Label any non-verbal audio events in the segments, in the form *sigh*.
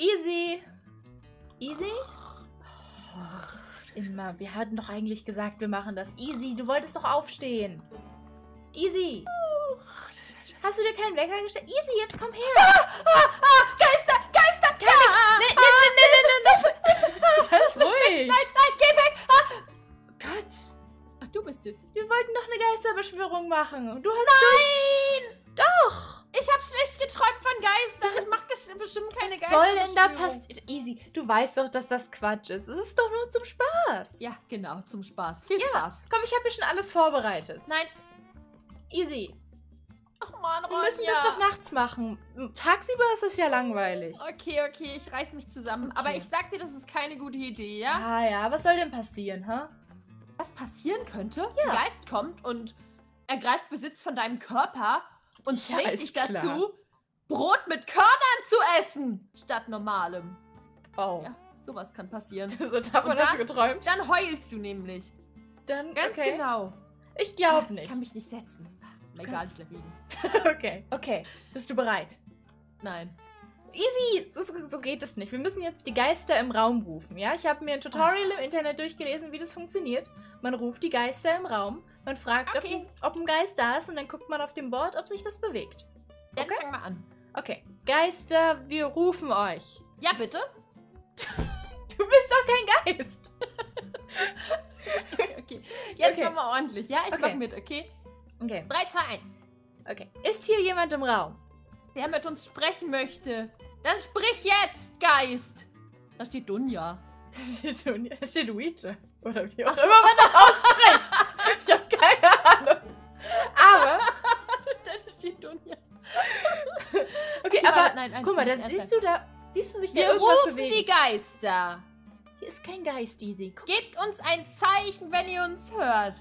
Easy. Easy? Oh, immer. Wir hatten doch eigentlich gesagt, wir machen das. Easy, du wolltest doch aufstehen. Easy. Hast du dir keinen Wecker gestellt? Easy, jetzt komm her. Ah, ah, ah, Geister, Geister. Keine, ah, nee, nee, nee, nee, nee. Ganz ruhig. Nein, nein, geh weg. Ah. Gott. Ach, du bist es. Wir wollten doch eine Geisterbeschwörung machen. Und du hast Nein! doch. Ich habe schlecht geträumt von Geistern. Ich mache bestimmt keine Was soll denn da passieren? Easy, du weißt doch, dass das Quatsch ist. Es ist doch nur zum Spaß. Ja, genau, zum Spaß. Viel Ja. Spaß. Komm, ich habe hier schon alles vorbereitet. Nein. Easy. Ach man, Wir müssen das doch nachts machen. Tagsüber ist es ja langweilig. Okay, okay, ich reiß mich zusammen. Okay. Aber ich sag dir, das ist keine gute Idee, ja? Ah ja, was soll denn passieren, hä? Was passieren könnte? Ja. Ein Geist kommt und ergreift Besitz von deinem Körper und Ja, zwingt dich klar. dazu, Brot mit Körnern zu essen, statt normalem. Oh. Ja, sowas kann passieren. *laughs* So, davon Und hast dann- du geträumt? Dann heulst du nämlich. Dann, Ganz okay. genau. Ich glaube Ich nicht. kann mich nicht setzen. Ach, Egal, ich bleib liegen. *laughs* okay. Okay. Bist du bereit? Nein. Easy, so, so geht es nicht. Wir müssen jetzt die Geister im Raum rufen, ja? Ich habe mir ein Tutorial im Internet durchgelesen, wie das funktioniert. Man ruft die Geister im Raum, man fragt, ob, Okay. ein, ob ein Geist da ist und dann guckt man auf dem Board, ob sich das bewegt. Dann Okay. fang mal an. Okay. Geister, wir rufen euch. Ja, bitte? *laughs* Du bist doch kein Geist. *laughs* okay. Jetzt Okay. nochmal ordentlich. Ja, ich Okay. mach mit, okay? Okay. 3, 2, 1. Okay. Ist hier jemand im Raum? Der mit uns sprechen möchte. Dann sprich jetzt, Geist. Da steht Dunja. *laughs* Da steht, so- da steht Ouija. Oder wie auch Ach immer man das ausspricht. ich habe keine Ahnung. Aber, da *laughs* okay, aber nein, nein, guck mal, da siehst du da, siehst du sich da Wir irgendwas rufen bewegen? die Geister. Hier ist kein Geist, Easy. Guck. Gebt uns ein Zeichen, wenn ihr uns hört.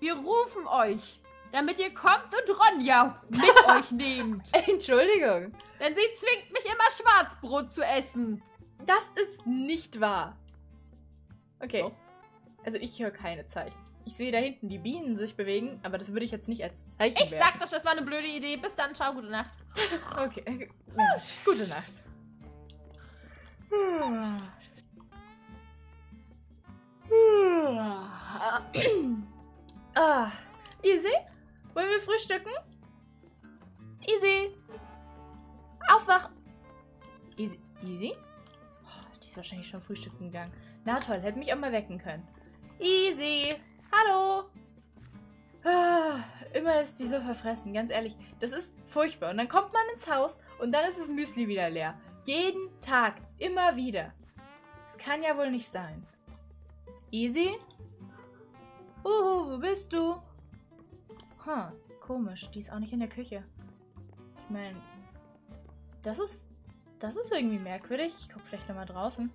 Wir rufen euch, damit ihr kommt und Ronja mit *laughs* euch nehmt. Entschuldigung. Denn sie zwingt mich immer Schwarzbrot zu essen. Das ist nicht wahr. Okay. Doch. Also ich höre keine Zeichen. Ich sehe da hinten die Bienen sich bewegen, aber das würde ich jetzt nicht als Zeichen Ich sag doch, das war eine blöde Idee. Bis dann, ciao, gute Nacht. *laughs* Okay. Ja. Gute Nacht. Ah, easy? Wollen wir frühstücken? Easy. Aufwachen. Easy. Easy? Oh, die ist wahrscheinlich schon frühstücken gegangen. Na toll, hätte mich auch mal wecken können. Easy. Hallo. Ah, immer ist die so verfressen, ganz ehrlich. Das ist furchtbar. Und dann kommt man ins Haus und dann ist das Müsli wieder leer. Jeden Tag. Immer wieder. Das kann ja wohl nicht sein. Easy? Uhu, wo bist du? Huh, komisch. Die ist auch nicht in der Küche. Ich meine, das ist, das ist irgendwie merkwürdig. Ich gucke vielleicht nochmal draußen.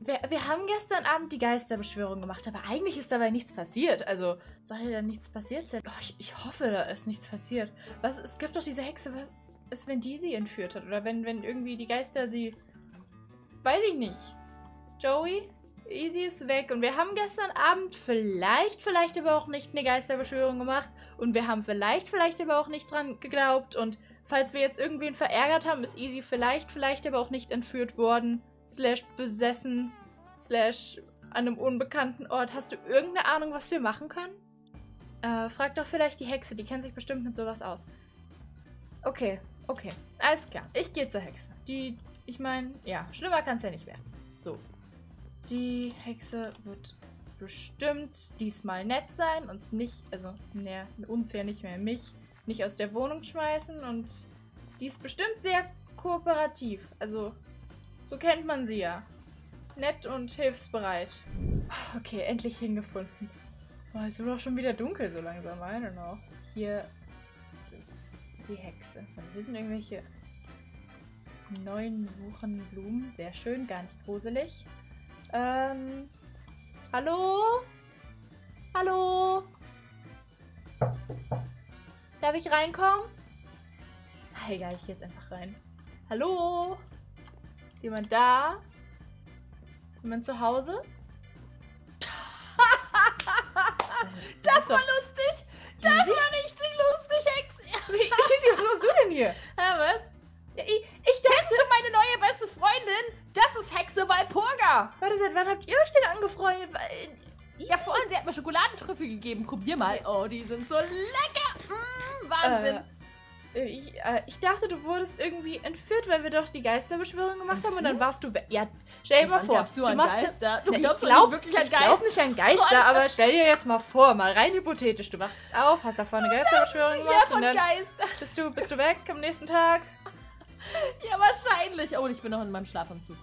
Wir, wir haben gestern Abend die Geisterbeschwörung gemacht, aber eigentlich ist dabei nichts passiert. Also, soll da nichts passiert sein? Oh, ich, ich hoffe, da ist nichts passiert. Was, es gibt doch diese Hexe, was ist, wenn die sie entführt hat? Oder wenn, wenn irgendwie die Geister sie... Weiß ich nicht. Joey? Easy ist weg. Und wir haben gestern Abend vielleicht, vielleicht aber auch nicht eine Geisterbeschwörung gemacht. Und wir haben vielleicht, vielleicht aber auch nicht dran geglaubt. Und falls wir jetzt irgendwen verärgert haben, ist Easy vielleicht, vielleicht aber auch nicht entführt worden. Slash besessen. Slash an einem unbekannten Ort. Hast du irgendeine Ahnung, was wir machen können? Äh, frag doch vielleicht die Hexe. Die kennt sich bestimmt mit sowas aus. Okay, okay. Alles klar. Ich gehe zur Hexe. Die, ich meine, ja, schlimmer kann es ja nicht werden. So. Die Hexe wird bestimmt diesmal nett sein, uns nicht, also ne, uns ja nicht mehr, mich, nicht aus der Wohnung schmeißen und die ist bestimmt sehr kooperativ. Also, so kennt man sie ja. Nett und hilfsbereit. Okay, endlich hingefunden. Boah, es wird doch schon wieder dunkel so langsam. I don't know. Hier ist die Hexe. Hier sind irgendwelche neuen wuchernden Blumen. Sehr schön, gar nicht gruselig. Ähm. Hallo? Hallo? Darf ich reinkommen? Ah, egal, ich gehe jetzt einfach rein. Hallo? Ist jemand da? Jemand zu Hause? *laughs* Das ist war lustig. Das easy. war richtig lustig. *laughs* Wie- Easy, was machst du denn hier? Ja, was? Ja, ich, ich dachte, Kennst du meine neue beste Freundin? Hexe Walpurga. Warte, seit wann habt ihr euch denn angefreundet? Weil- Ja, vorhin, sie hat mir Schokoladentrüffel gegeben. Probier mal. Oh, die sind so lecker. Mm, Wahnsinn. Äh, ich, äh, ich dachte, du wurdest irgendwie entführt, weil wir doch die Geisterbeschwörung gemacht haben und dann Entführt? warst du. Ja, stell dir mal vor. glaubst du an machst Geister? Du Na, glaubst ich nicht wirklich an ich glaub Geister. nicht an Geister, aber stell dir jetzt mal vor, mal rein hypothetisch. Du wachst auf, hast davor eine Geisterbeschwörung Ja, gemacht und dann Geister. bist du, bist du weg am nächsten Tag. Ja, wahrscheinlich. Oh, ich bin noch in meinem Schlafanzug.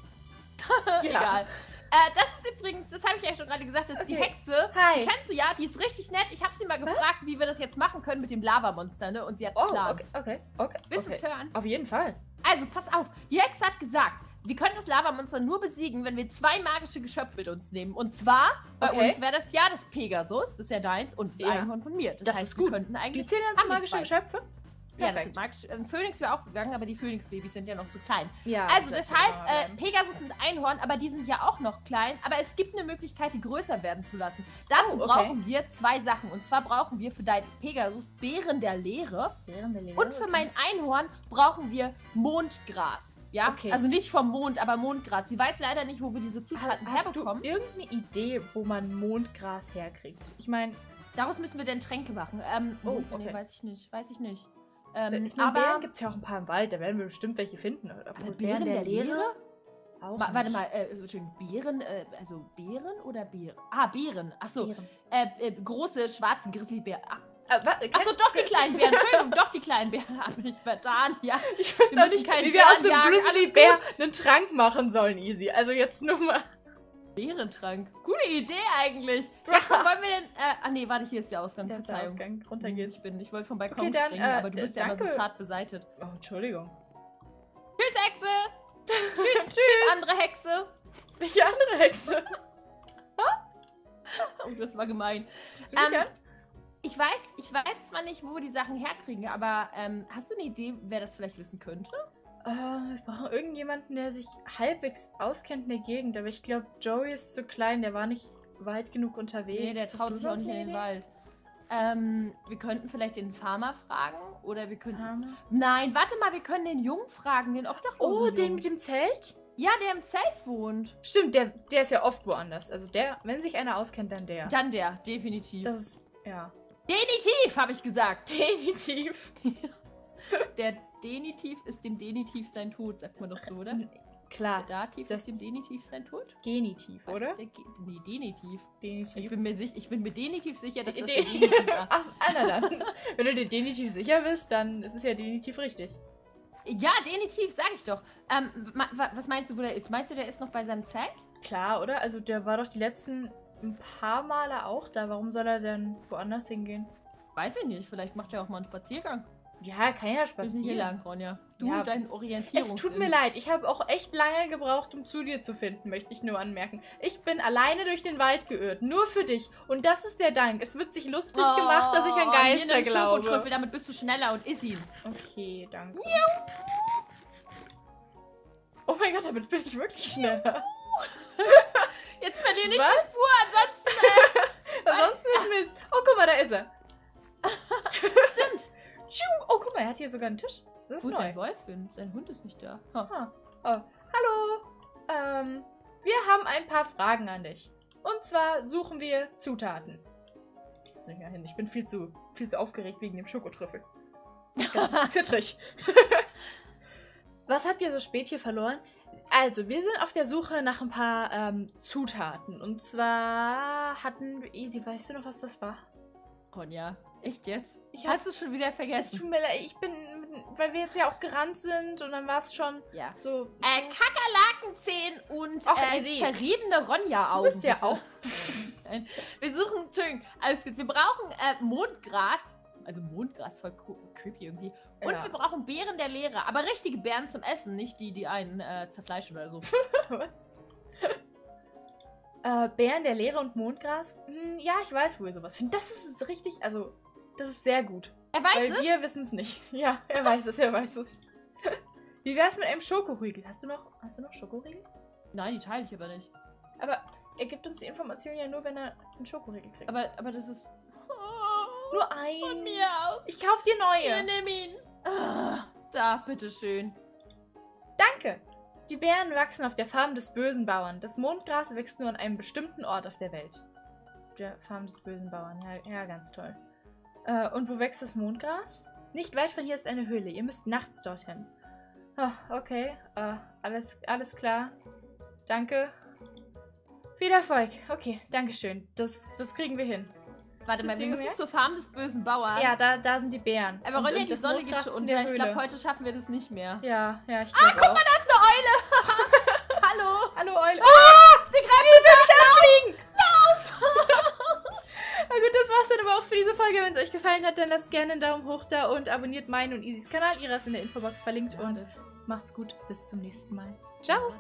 *laughs* Egal. Äh, das ist übrigens, das habe ich ja schon gerade gesagt, das ist die Okay. Hexe. Hi. Die kennst du ja, die ist richtig nett. Ich habe sie mal gefragt, wie wir das jetzt machen können mit dem Lavamonster, ne? Und sie hat Oh, Plan. okay, okay, okay. Willst du okay. es hören? Auf jeden Fall. Also, pass auf. Die Hexe hat gesagt, wir können das Lavamonster nur besiegen, wenn wir zwei magische Geschöpfe mit uns nehmen. Und zwar, bei Okay. uns wäre das ja das Pegasus, das ist ja deins, und das Ja. Einhorn von mir. Das, Das heißt, ist wir gut. könnten eigentlich... Die zählen als wir magische zwei. Geschöpfe? Ja, das sind magisch. Ein Phönix wäre auch gegangen, aber die Phönix-Babys sind ja noch zu klein. Ja. Also deshalb, äh. Pegasus und Einhorn, aber die sind ja auch noch klein. Aber es gibt eine Möglichkeit, die größer werden zu lassen. Dazu Oh, okay. brauchen wir zwei Sachen. Und zwar brauchen wir für deinen Pegasus Beeren der Leere. Während der Lehre, Und für okay. mein Einhorn brauchen wir Mondgras. Ja, Okay. also nicht vom Mond, aber Mondgras. Sie weiß leider nicht, wo wir diese Zutaten Hast du herbekommen. irgendeine Idee, wo man Mondgras herkriegt? Ich meine, Daraus müssen wir dann Tränke machen. Ähm, Oh, Mond- nee, okay. weiß ich nicht, weiß ich nicht. Ähm, ich meine, aber Bären gibt es ja auch ein paar im Wald, da werden wir bestimmt welche finden. Obwohl aber Beeren der Leere? Auch Wa- Warte mal, äh, Entschuldigung, Beeren, äh, also Beeren oder Beeren? Ah, Beeren. Achso, äh, äh, große, schwarze Grizzlybären. Ah, wa- Achso, doch die kleinen Bären. *laughs* Entschuldigung, doch die kleinen Bären *laughs* haben mich vertan. Ja, Ich doch müssen nicht, wie wir aus dem Bären jagen, Grizzly alles Bär einen Trank machen sollen, easy. Also jetzt nur mal. Bärentrank. Gute Idee eigentlich. *laughs* Ja, komm, wollen wir denn. Äh, ah, nee, warte, hier ist der Ausgang. Da ist der. Ausgang. Runter Ich, geht's. bin, ich wollte vom Balkon Okay, dann, springen, äh, aber du bist ja immer so zart beseitet. Oh, Entschuldigung. Tschüss, Hexe! *laughs* Tschüss, tschüss, andere Hexe! Welche andere Hexe? *laughs* Oh, das war gemein. Rufst du mich Ähm, an? Ich weiß, ich weiß zwar nicht, wo wir die Sachen herkriegen, aber ähm, hast du eine Idee, wer das vielleicht wissen könnte? Äh, wir brauchen irgendjemanden, der sich halbwegs auskennt in der Gegend. Aber ich glaube, Joey ist zu klein. Der war nicht weit genug unterwegs. Nee, der Hast traut sich auch nicht in den Idee? Wald. Ähm, wir könnten vielleicht den Farmer fragen oder wir könnten. Farmer? Nein, warte mal, wir können den Jungen fragen, den Obdachlosen. Oh, den mit dem Zelt? Ja, der im Zelt wohnt. Stimmt, der, der ist ja oft woanders. Also der, wenn sich einer auskennt, dann der. Dann der, definitiv. Das ist, ja. Denitiv, habe ich gesagt. Definitiv. *laughs* Der Denitiv ist dem Denitiv sein Tod, sagt man doch so, oder? Der Klar, Dativ das- ist dem Denitiv sein Tod? Genitiv, oder? Der Ge nee, Denitiv. Ich Denitiv. bin mir, sich, ich bin mir Denitiv sicher, dass das De- der Denitiv war. *laughs* Ach, ah, na dann. Wenn du dir definitiv sicher bist, dann ist es ja definitiv richtig. Ja, Denitiv, sag ich doch. Ähm, was meinst du, wo der ist? Meinst du, der ist noch bei seinem Zelt? Klar, oder? Also der war doch die letzten ein paar Male auch da. Warum soll er denn woanders hingehen? Weiß ich nicht, vielleicht macht er auch mal einen Spaziergang. Ja, kann ja Wir sind hier spazieren. lang, Ronja. Du Ja. und dein Es Orientierungs... tut mir leid, ich habe auch echt lange gebraucht, um zu dir zu finden, möchte ich nur anmerken. Ich bin alleine durch den Wald geirrt, nur für dich. Und das ist der Dank. Es wird sich lustig gemacht, dass ich an Oh, Geister hier glaube. Schokotrüffel, damit bist du schneller und iss ihn. Okay, danke. Oh mein Gott, damit bin ich wirklich schneller. *laughs* Jetzt verlier nicht Was? die Spur, ansonsten... *laughs* Ansonsten ist Mist. Oh, guck mal, da ist er. *laughs* Stimmt. Oh, guck mal, er hat hier sogar einen Tisch. Das Wo ist ist neu. sein Wolf hin? Sein Hund ist nicht da. Ha. Ah. Oh, hallo. Ähm, wir haben ein paar Fragen an dich. Und zwar suchen wir Zutaten. Ich sitze nicht mehr hin. Ich bin viel zu, viel zu aufgeregt wegen dem Schokotrüffel. Ganz *laughs* Zittrig. Was habt ihr so spät hier verloren? Also, wir sind auf der Suche nach ein paar ähm, Zutaten. Und zwar hatten wir... Easy, weißt du noch, was das war? Ronja, echt jetzt? Ich hab- Hast du es schon wieder Es vergessen? tut mir leid, ich bin... Weil wir jetzt ja auch gerannt sind und dann war es schon Ja. so... Äh, Kakerlakenzehen und Ach, äh, easy. zerriebene Ronja-Augen. Du bist ja auch... *laughs* Nein. Wir suchen, Entschuldigung, alles gut. Wir brauchen äh, Mondgras. Also Mondgras, voll creepy irgendwie. Und Ja. wir brauchen Beeren der Leere. Aber richtige Beeren zum Essen, nicht die, die einen äh, zerfleischen oder so. *laughs* Was? äh, Bären der Leere und Mondgras? Hm, ja, ich weiß, wo ihr sowas findet. Das ist richtig, also, das ist sehr gut. Er weiß weil es? wir wissen es nicht. *laughs* Ja, er weiß es, er weiß es. *laughs* Wie wär's mit einem Schokoriegel? Hast du noch, hast du noch Schokoriegel? Nein, die teile ich aber nicht. Aber er gibt uns die Information ja nur, wenn er einen Schokoriegel kriegt. Aber, aber das ist... nur ein. Von mir aus. Ich kauf dir Hier, neue. nimm ihn. Ah, da, bitteschön. Danke. Die Beeren wachsen auf der Farm des bösen Bauern. Das Mondgras wächst nur an einem bestimmten Ort auf der Welt. Der Farm des bösen Bauern. Ja, ja ganz toll. Äh, und wo wächst das Mondgras? Nicht weit von hier ist eine Höhle. Ihr müsst nachts dorthin. Ah, okay. Äh, alles, alles klar. Danke. Viel Erfolg. Okay, Dankeschön. Das, das kriegen wir hin. Warte mal, wir müssen gemerkt? zur Farm des bösen Bauern. Ja, da, da sind die Bären. Aber Und- Ronja, und die Sonne geht schon unter. Ich glaube, heute schaffen wir das nicht mehr. Ja, ja, ich glaube ah, guck mal, Da ist eine Eule! *laughs* Hallo! Hallo, Eule. Sie greift uns an! War's dann aber auch für diese Folge. Wenn es euch gefallen hat, dann lasst gerne einen Daumen hoch da und abonniert meinen und Isis Kanal. Ihrer ist in der Infobox verlinkt und macht's gut. Bis zum nächsten Mal. Ciao!